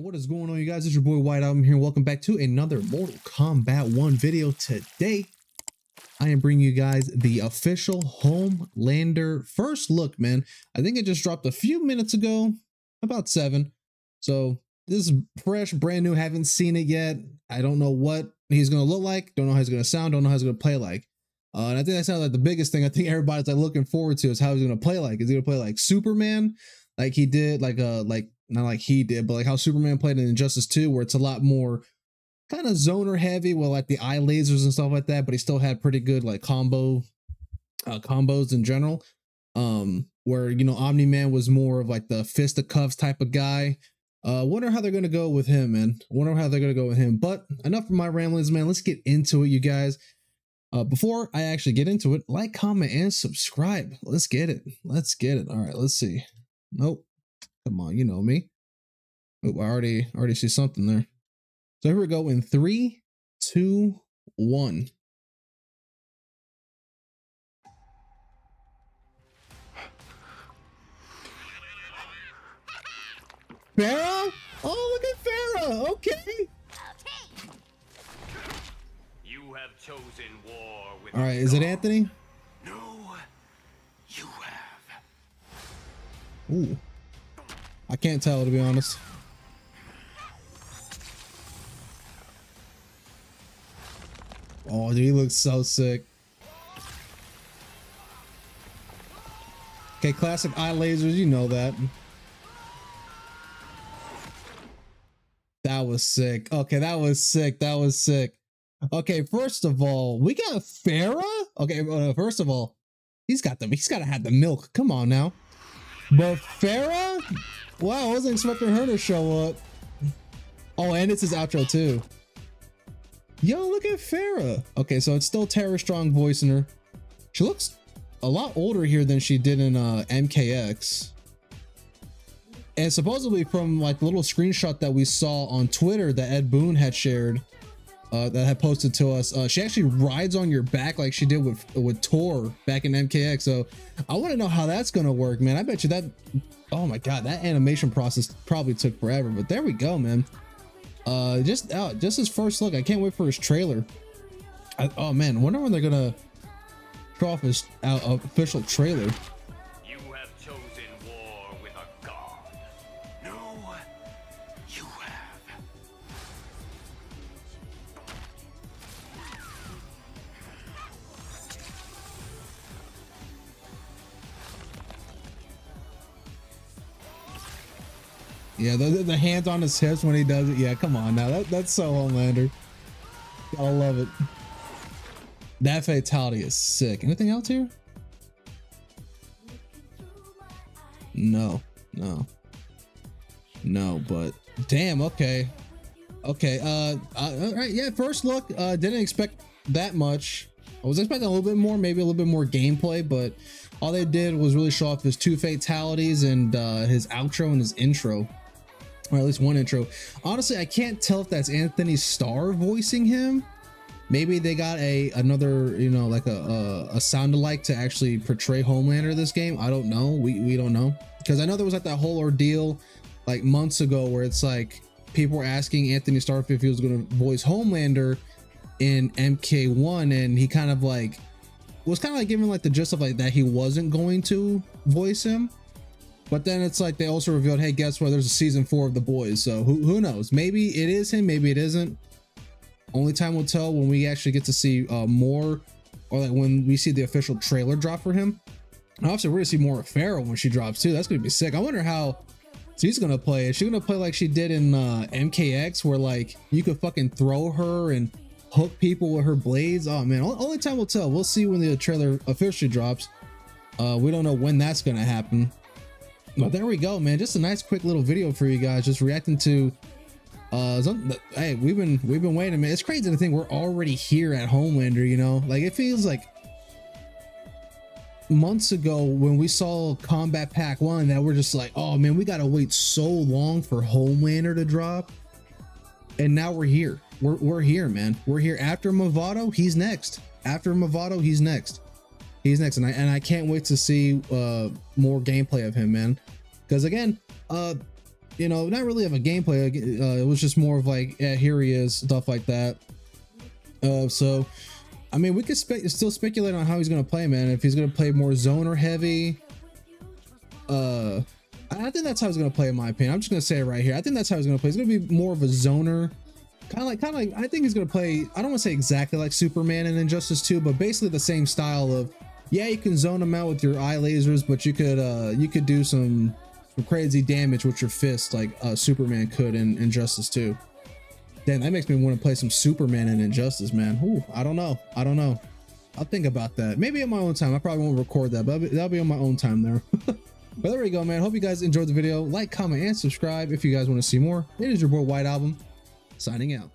what is going on, you guys? It's your boy White Album here. Welcome back to another Mortal Kombat 1 video. Today, I am bringing you guys the official Homelander first look, man. I think it just dropped a few minutes ago, about seven. So this is fresh, brand new. Haven't seen it yet. I don't know what he's gonna look like. Don't know how he's gonna sound. Don't know how he's gonna play like. Uh, and I think that's of like the biggest thing. I think everybody's like looking forward to is how he's gonna play like. Is he gonna play like Superman, like he did, like uh, like not like he did, but like how Superman played in Injustice 2, where it's a lot more kind of zoner heavy with like the eye lasers and stuff like that, but he still had pretty good like combo uh, combos in general. Um, where you know Omni Man was more of like the fist of cuffs type of guy. Uh, wonder how they're gonna go with him, man. Wonder how they're gonna go with him. But enough of my ramblings, man. Let's get into it, you guys. Uh, before I actually get into it, like, comment, and subscribe. Let's get it. Let's get it. All right, let's see. Nope. Come on, you know me. Oh, I already already see something there. So here we go in three, two, one. Ferra? Oh, look at Ferra. Okay. You have chosen war with All right, is it Anthony? No, you have. Ooh. I can't tell to be honest. Oh, dude, he looks so sick. Okay, classic eye lasers, you know that. That was sick. Okay, that was sick. That was sick. Okay, first of all, we got Ferra. Okay, uh, first of all, he's got the he's got to have the milk. Come on now. But Ferra, wow, I wasn't expecting her to show up. Oh, and it's his outro too. Yo, look at Ferra. Okay, so it's still Tara Strong voicing her. She looks a lot older here than she did in uh, MKX. And supposedly from like the little screenshot that we saw on Twitter that Ed Boon had shared, uh, that had posted to us, uh, she actually rides on your back like she did with with Torr back in MKX. So I want to know how that's gonna work, man. I bet you that. Oh my god, that animation process probably took forever, but there we go, man. Uh, just out, just his first look. I can't wait for his trailer. I, oh man, wonder when they're gonna draw off his uh, official trailer. Yeah, the, the hands on his hips when he does it. Yeah, come on now. That, that's so Homelander. I love it. That fatality is sick. Anything else here? No, no, no, but damn, okay. Okay, uh, uh all right, yeah, first look, uh, didn't expect that much. I was expecting a little bit more, maybe a little bit more gameplay, but all they did was really show off his two fatalities and uh, his outro and his intro or at least one intro. Honestly, I can't tell if that's Anthony Starr voicing him. Maybe they got a another, you know, like a a, a sound alike to actually portray Homelander this game. I don't know. We we don't know because I know there was like that whole ordeal like months ago where it's like people were asking Anthony Starr if he was going to voice Homelander in MK1, and he kind of like was kind of like giving like the gist of like that he wasn't going to voice him. But then it's like they also revealed, hey, guess what? There's a season four of The Boys. So who, who knows? Maybe it is him, maybe it isn't. Only time will tell when we actually get to see uh, more or like when we see the official trailer drop for him. And obviously, we're gonna see more of Ferra when she drops too. That's gonna be sick. I wonder how she's gonna play. Is she gonna play like she did in uh, MKX, where like you could fucking throw her and hook people with her blades? Oh man, only time will tell. We'll see when the trailer officially drops. Uh, we don't know when that's gonna happen. But there we go, man. Just a nice quick little video for you guys, just reacting to uh some, hey, we've been we've been waiting, man. It's crazy to think we're already here at Homelander, you know? Like it feels like months ago when we saw Combat Pack 1 that we're just like, oh man, we gotta wait so long for Homelander to drop. And now we're here. We're we're here, man. We're here after Movado, he's next. After Movado, he's next he's next and i and i can't wait to see uh more gameplay of him man because again uh you know, not really of a gameplay. Uh, it was just more of like, yeah, here he is, stuff like that. Uh, so, I mean, we could spe still speculate on how he's gonna play, man. If he's gonna play more zoner heavy, uh, I think that's how he's gonna play, in my opinion. I'm just gonna say it right here. I think that's how he's gonna play. He's gonna be more of a zoner, kind of like, kind of like. I think he's gonna play. I don't want to say exactly like Superman in Injustice 2, but basically the same style of. Yeah, you can zone them out with your eye lasers, but you could uh you could do some, some crazy damage with your fist like uh, Superman could in Injustice 2. Damn, that makes me want to play some Superman in Injustice, man. Ooh, I don't know. I don't know. I'll think about that. Maybe on my own time. I probably won't record that, but that'll be on my own time there. but there we go, man. Hope you guys enjoyed the video. Like, comment, and subscribe if you guys want to see more. It is your boy White Album, signing out.